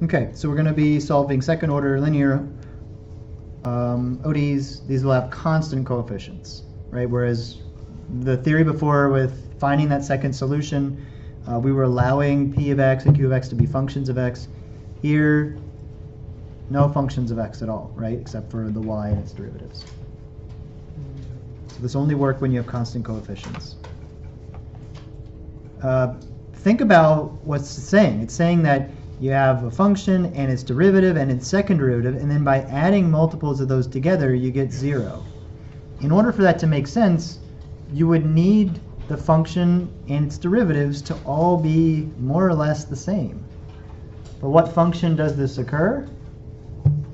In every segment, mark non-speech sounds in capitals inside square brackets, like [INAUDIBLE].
Okay, so we're going to be solving second order linear um, ODEs. These will have constant coefficients, right? Whereas the theory before with finding that second solution, uh, we were allowing p of x and q of x to be functions of x. Here, no functions of x at all, right? Except for the y and its derivatives. So this only work when you have constant coefficients. Uh, think about what's saying. It's saying that you have a function and its derivative and its second derivative, and then by adding multiples of those together, you get zero. In order for that to make sense, you would need the function and its derivatives to all be more or less the same. But what function does this occur?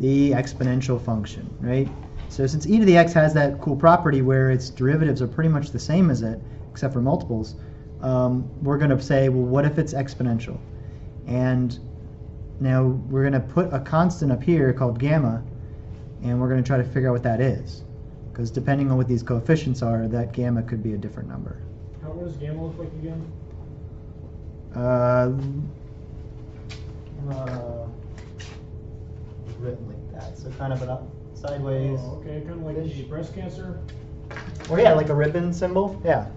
The exponential function, right? So since e to the x has that cool property where its derivatives are pretty much the same as it, except for multiples, um, we're going to say, well, what if it's exponential? And now we're going to put a constant up here called gamma, and we're going to try to figure out what that is. Because depending on what these coefficients are, that gamma could be a different number. How does gamma look like again? Uh, uh, written like that, so kind of an up, sideways. Oh, okay, kind of like the breast cancer. Or yeah, like a ribbon symbol. Yeah.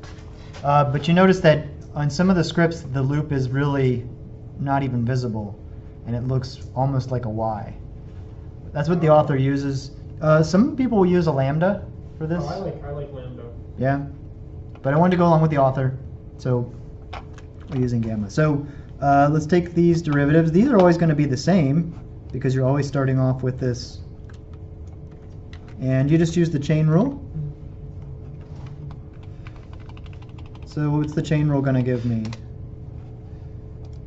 Uh, but you notice that on some of the scripts, the loop is really not even visible, and it looks almost like a Y. That's what the author uses. Uh, some people will use a lambda for this. Oh, I like I like lambda. Yeah. But I wanted to go along with the author, so we're using gamma. So uh, let's take these derivatives. These are always going to be the same because you're always starting off with this. And you just use the chain rule. So what's the chain rule going to give me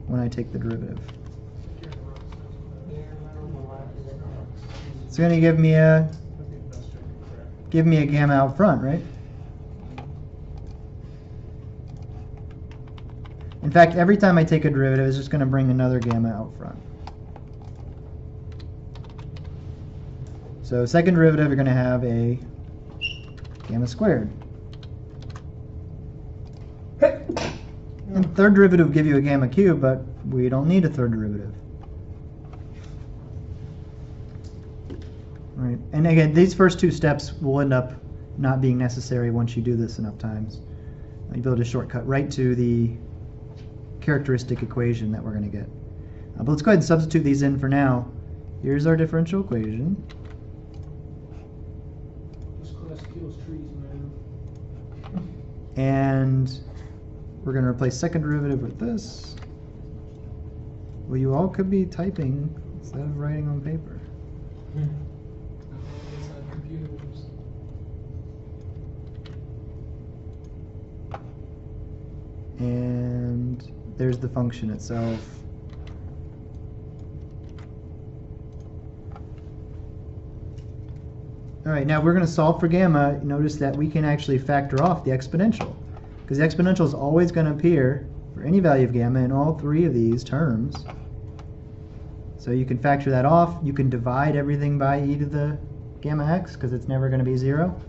when I take the derivative? It's going to give me a give me a gamma out front, right? In fact, every time I take a derivative, it's just going to bring another gamma out front. So second derivative, you're going to have a gamma squared. [COUGHS] And third derivative will give you a gamma cube, but we don't need a third derivative. Right. And again, these first two steps will end up not being necessary once you do this enough times. You'll be able to shortcut right to the characteristic equation that we're going to get. Uh, but let's go ahead and substitute these in for now. Here's our differential equation. This class kills trees, man. And we're going to replace second derivative with this. Well, you all could be typing instead of writing on paper. And there's the function itself. All right, now we're going to solve for gamma. Notice that we can actually factor off the exponential because the exponential is always going to appear for any value of gamma in all three of these terms. So you can factor that off. You can divide everything by e to the gamma x because it's never going to be 0.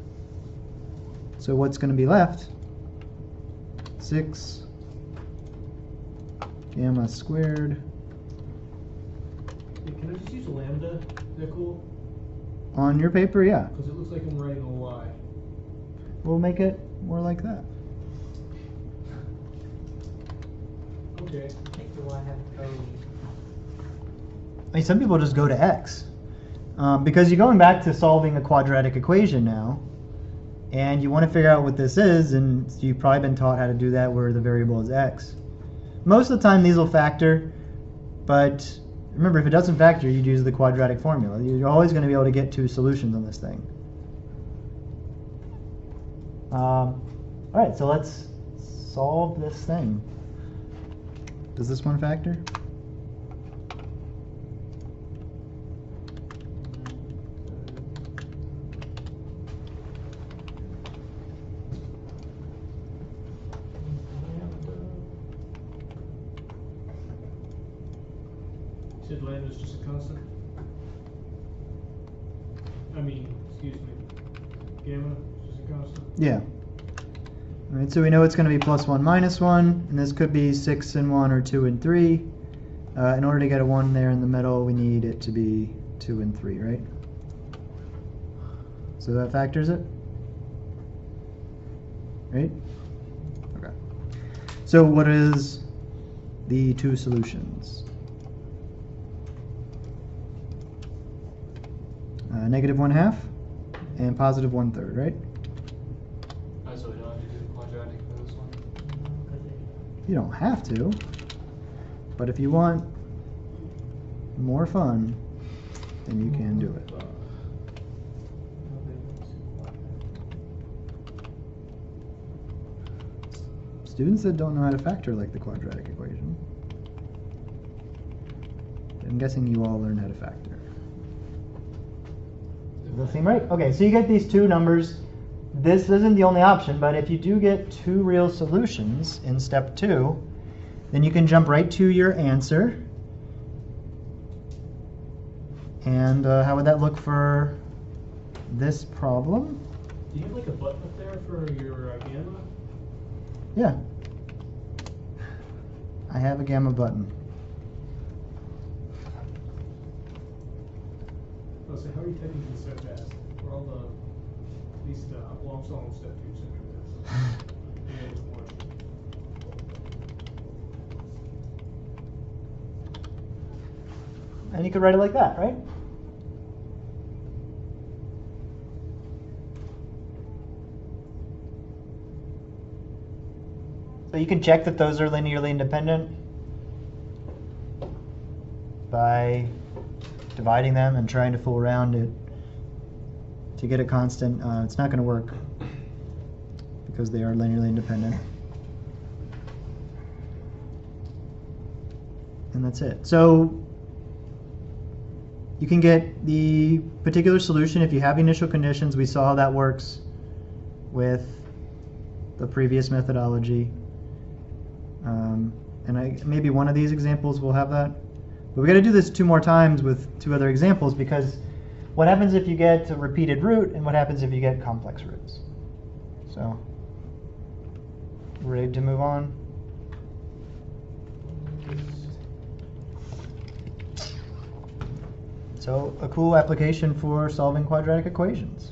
So what's going to be left? 6 gamma squared Hey, can I just use lambda? Is that cool? on your paper, yeah. Because it looks like I'm writing a Y. We'll make it more like that. Okay. Make the Y have code. I mean, some people just go to x. Um, because you're going back to solving a quadratic equation now, and you want to figure out what this is, and you've probably been taught how to do that where the variable is x. Most of the time these will factor, but remember if it doesn't factor, you'd use the quadratic formula. You're always going to be able to get two solutions on this thing. Um, all right, so let's solve this thing. Does this one factor? You said lambda's just a constant? I mean, excuse me. Gamma is just a constant? Yeah. All right, so we know it's going to be plus 1 minus 1, and this could be 6 and 1 or 2 and 3. Uh, in order to get a 1 there in the middle, we need it to be 2 and 3, right? So that factors it? Right? Okay. So what is the two solutions? Uh, negative 1 half and positive 1 third, right? Oh, so we don't have to do quadratic for this one? You don't have to, but if you want more fun, then you can do it. Students that don't know how to factor like the quadratic equation. I'm guessing you all learned how to factor. Does that seem right? Okay, so you get these two numbers. This isn't the only option, but if you do get two real solutions in step two, then you can jump right to your answer. And uh, how would that look for this problem? Do you have like a button up there for your uh, gamma? Yeah. I have a gamma button. Oh, so how are you typing this so fast? For all the, least, uh, step two, one. And you could write it like that, right? So you can check that those are linearly independent by dividing them and trying to fool around it to get a constant. Uh, it's not going to work because they are linearly independent. And that's it. So you can get the particular solution if you have initial conditions. We saw how that works with the previous methodology. Um, and I, maybe one of these examples will have that. But we got to do this two more times with two other examples because what happens if you get a repeated root and what happens if you get complex roots? So, ready to move on? So, a cool application for solving quadratic equations.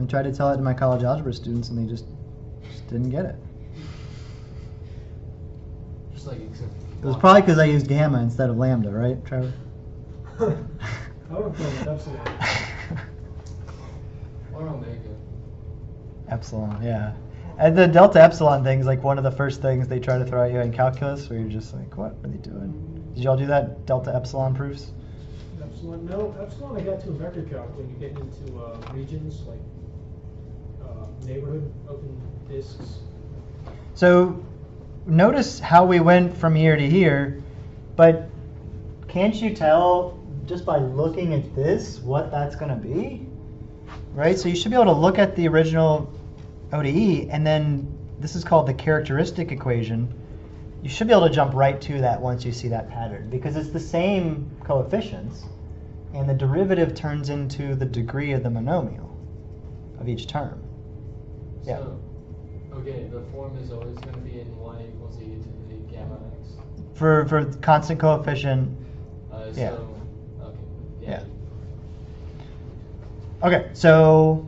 I tried to tell it to my college algebra students and they just, just didn't get it. Just like except. It was probably because I used gamma instead of lambda, right, Trevor? [LAUGHS] I would have gone with epsilon. Or omega. Epsilon, yeah. And the delta epsilon thing is like one of the first things they try to throw at you in calculus, where you're just like, what are they doing? Did y'all do that delta epsilon proofs? Epsilon, no, epsilon I got to in vector calc when you get into, uh, regions like, uh, neighborhood, open disks. So notice how we went from here to here, but can't you tell just by looking at this what that's going to be? Right? So you should be able to look at the original ODE and then this is called the characteristic equation. You should be able to jump right to that once you see that pattern because it's the same coefficients and the derivative turns into the degree of the monomial of each term. Yeah. Okay, the form is always going to be in y equals e to the gamma x. For for constant coefficient Uh, Yeah. So, okay. Yeah. Okay, so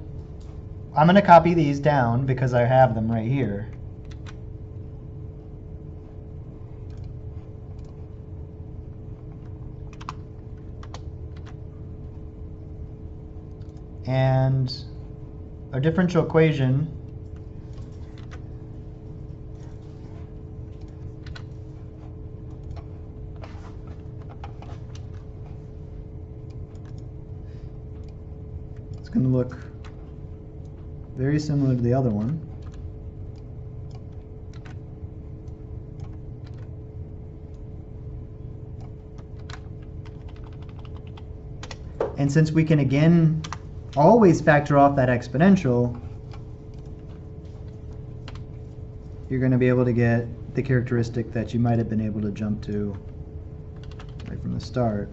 I'm going to copy these down because I have them right here. And our differential equation It's going to look very similar to the other one. And since we can again always factor off that exponential, you're going to be able to get the characteristic that you might have been able to jump to right from the start.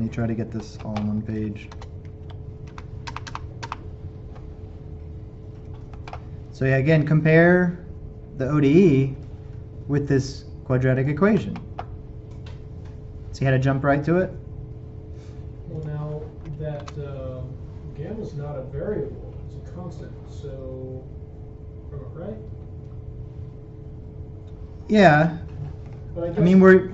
Me try to get this all on one page. So yeah, again, compare the ODE with this quadratic equation. See how to jump right to it? Well, now, that, uh, is not a variable, it's a constant, so, right? Yeah, But I I mean, we're,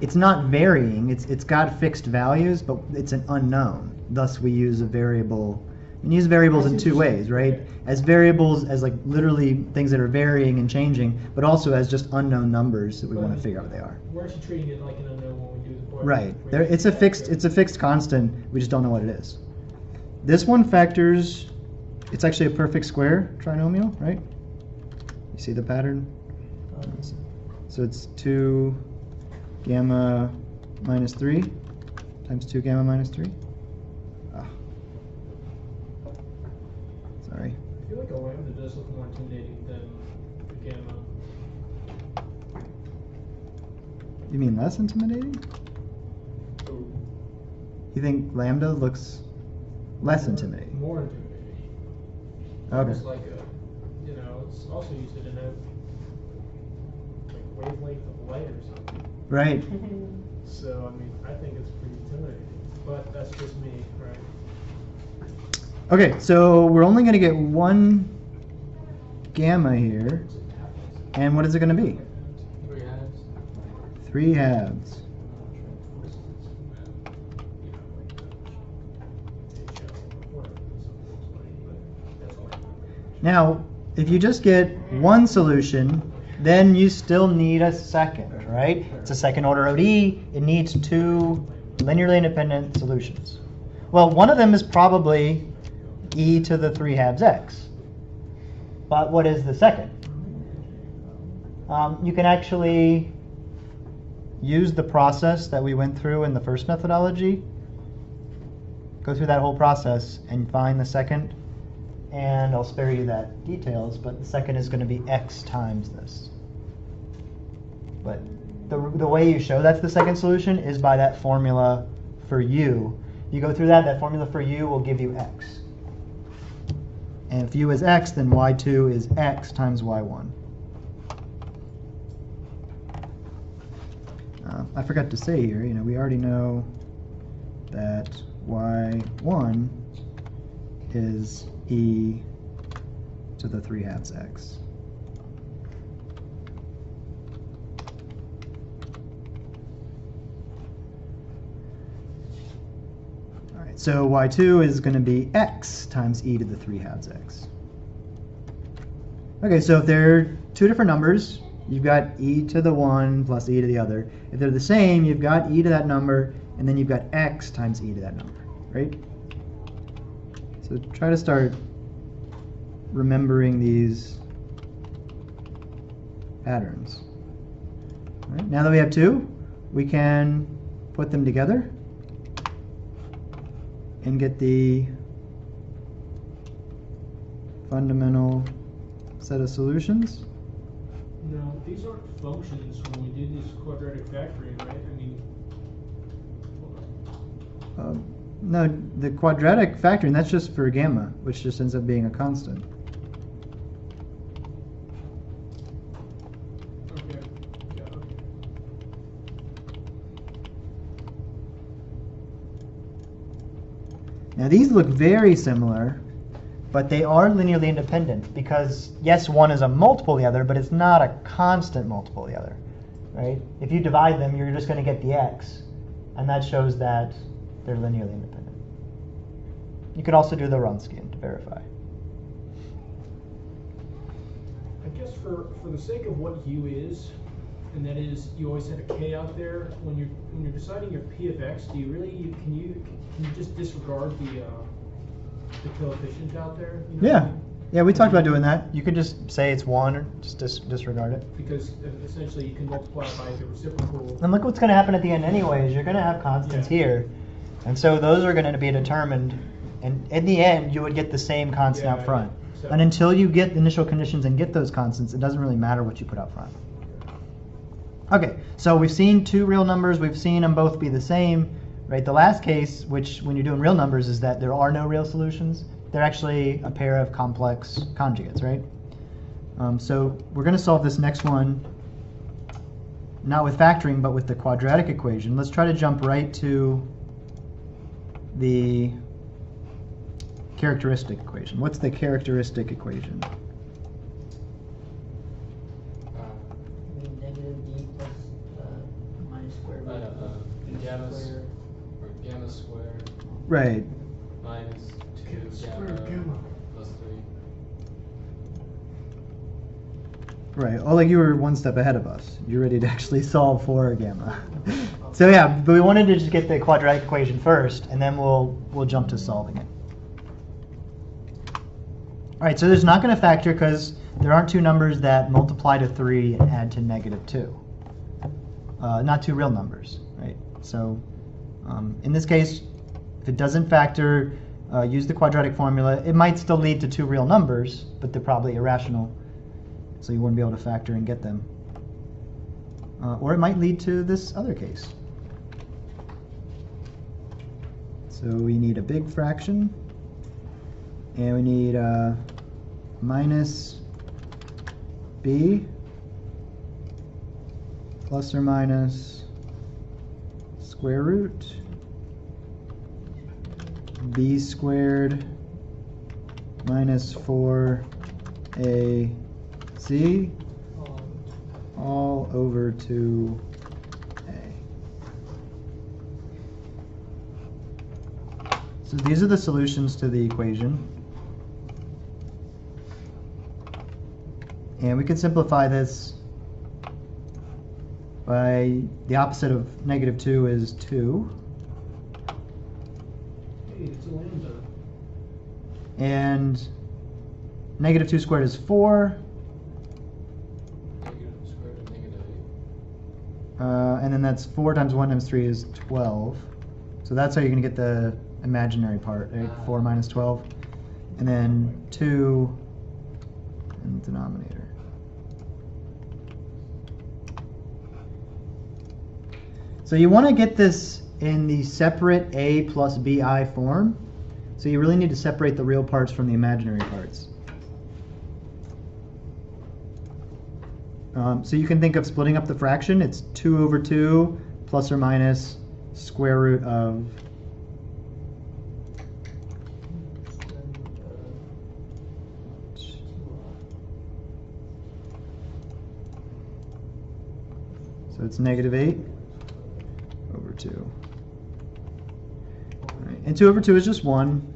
it's not varying, it's, it's got fixed values, but it's an unknown. Thus, we use a variable, we use variables in two ways, right? As variables, as like literally things that are varying and changing, but also as just unknown numbers that we want to figure out what they are. We're actually treating it like an unknown when we do the. Right, there, it's a fixed, it's a fixed constant, we just don't know what it is. This one factors, it's actually a perfect square trinomial, right? You see the pattern? Um, so it's two gamma minus three times two gamma minus three. Ah. Sorry. I feel like a lambda does look more intimidating than the gamma. You mean less intimidating? You think lambda looks less intimidating? More intimidating. Okay. It's like a, you know, it's also used to denote like wavelength light or something. Right. [LAUGHS] So, I mean, I think it's pretty intimidating, but that's just me, right? Okay, so we're only going to get one gamma here. What's it happens? And what is it going to be? Three halves. Three halves. Now, if you just get one solution, then you still need a second, right? It's a second order ODE. It needs two linearly independent solutions. Well, one of them is probably e to the 3 halves x. But what is the second? Um, you can actually use the process that we went through in the first methodology. Go through that whole process and find the second and I'll spare you that details, but the second is going to be x times this. But the, the way you show that's the second solution is by that formula for u. You go through that, that formula for u will give you x. And if u is x, then y2 is x times y1. Uh, I forgot to say here, you know, we already know that y1 is e to the 3 halves x. All right, so y2 is going to be x times e to the 3 halves x. Okay, so if they're two different numbers, you've got e to the one plus e to the other. If they're the same, you've got e to that number, and then you've got x times e to that number, right? So try to start remembering these patterns. All right, now that we have two, we can put them together and get the fundamental set of solutions. No, these aren't functions when we did this quadratic factoring, right? I mean, hold on. Um, no, the quadratic factoring, that's just for gamma, which just ends up being a constant. Okay, yeah, okay. Now these look very similar, but they are linearly independent because yes, one is a multiple of the other, but it's not a constant multiple of the other, right? If you divide them, you're just going to get the x, and that shows that they're linearly independent. You can also do the Wronskian to verify. I guess for, for the sake of what u is, and that is, you always have a k out there, when you're, when you're deciding your p of x, do you really, you- can you, can you just disregard the, uh, the coefficient out there? You know Yeah, yeah, we talked about doing that. You could just say it's one or just dis- disregard it. Because uh, essentially you can multiply by the reciprocal. And look what's going to happen at the end anyways. You're going to have constants Yeah. here. And so those are going to be determined. And in the end, you would get the same constant Yeah, out front. So- And until you get the initial conditions and get those constants, it doesn't really matter what you put out front. Okay, so we've seen two real numbers. We've seen them both be the same. right? The last case, which when you're doing real numbers, is that there are no real solutions. They're actually a pair of complex conjugates, right? Um, so we're going to solve this next one, not with factoring, but with the quadratic equation. Let's try to jump right to the characteristic equation. What's the characteristic equation? Uh, Negative d plus, uh, minus square root uh, of b gamma, s- squared. or gamma squared Right. minus two gamma gamma. plus three. Right. Oh, like you were one step ahead of us. You're ready to actually solve for gamma. [LAUGHS] so yeah, but we wanted to just get the quadratic equation first, and then we'll we'll jump to solving it. All right. So there's not going to factor because there aren't two numbers that multiply to three and add to negative two. Uh, not two real numbers, right? So um, in this case, if it doesn't factor, uh, use the quadratic formula. It might still lead to two real numbers, but they're probably irrational so you wouldn't be able to factor and get them. Uh, or it might lead to this other case. So we need a big fraction, and we need uh, minus b. Plus or minus square root. B squared minus 4ac all over 2a. So these are the solutions to the equation. And we can simplify this by the opposite of negative 2 is 2. Hey, it's a lambda. And negative 2 squared is 4. Negative square root negative eight. Uh, and then that's 4 times 1 times 3 is 12. So that's how you're going to get the imaginary part, right? 4 minus 12. And then 2 in the denominator. So you want to get this in the separate a plus bi form. So you really need to separate the real parts from the imaginary parts. Um, so you can think of splitting up the fraction. It's 2 over 2 plus or minus square root of it's negative 8 over 2. All right, And 2 over 2 is just 1.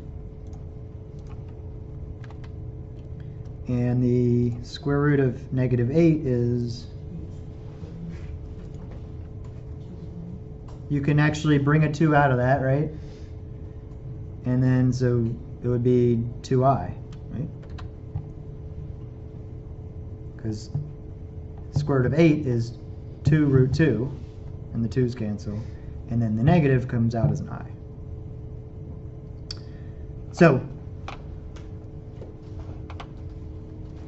And the square root of negative 8 is. You can actually bring a 2 out of that, right? And then so it would be 2i, right? Because square root of 8 is 2 root 2, and the 2's cancel. And then the negative comes out as an i. So,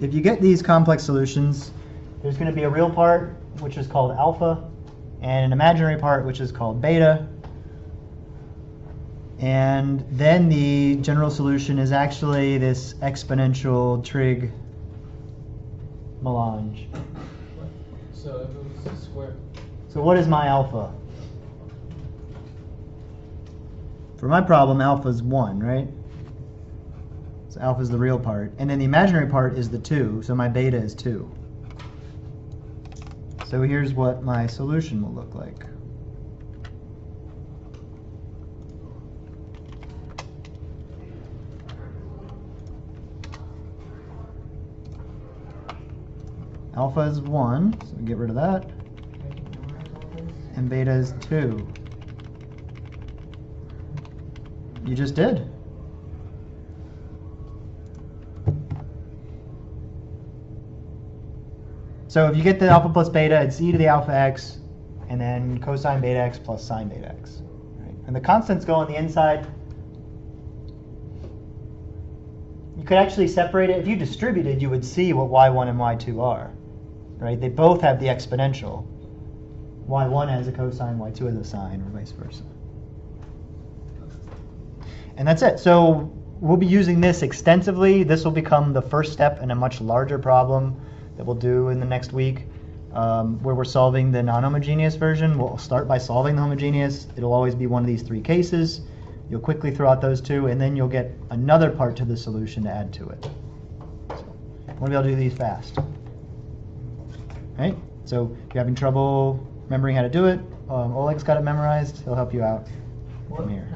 if you get these complex solutions, there's going to be a real part, which is called alpha, and an imaginary part, which is called beta. And then the general solution is actually this exponential trig melange. So if it was a square, So what is my alpha? For my problem, alpha is 1, right? So alpha is the real part. And then the imaginary part is the 2, so my beta is 2. So here's what my solution will look like. Alpha is 1, so we get rid of that. And beta is 2. You just did. So if you get the alpha plus beta, it's e to the alpha x, and then cosine beta x plus sine beta x. Right? And the constants go on the inside. You could actually separate it. If you distributed, you would see what y1 and y2 are. Right? They both have the exponential. y1 has a cosine, y2 has a sine, or vice versa. And that's it. So we'll be using this extensively. This will become the first step in a much larger problem that we'll do in the next week, um, where we're solving the non-homogeneous version. We'll start by solving the homogeneous. It'll always be one of these three cases. You'll quickly throw out those two, and then you'll get another part to the solution to add to it. So, we'll be able to do these fast. Right? So if you're having trouble remembering how to do it, um, Oleg's got it memorized. He'll help you out from here.